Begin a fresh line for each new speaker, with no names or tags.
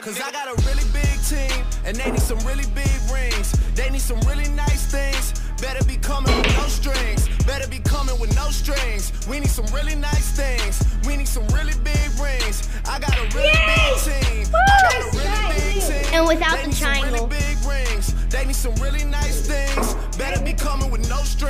Cause I got a really big team, and they need some really big rings. They need some really nice things. Better be coming with no strings. Better be coming with no strings. We need some really nice things. We need some really big rings. I got a really big team. I got a really big team.
And without
They
the
need some really big rings. They need some really nice things. Better be coming with no strings.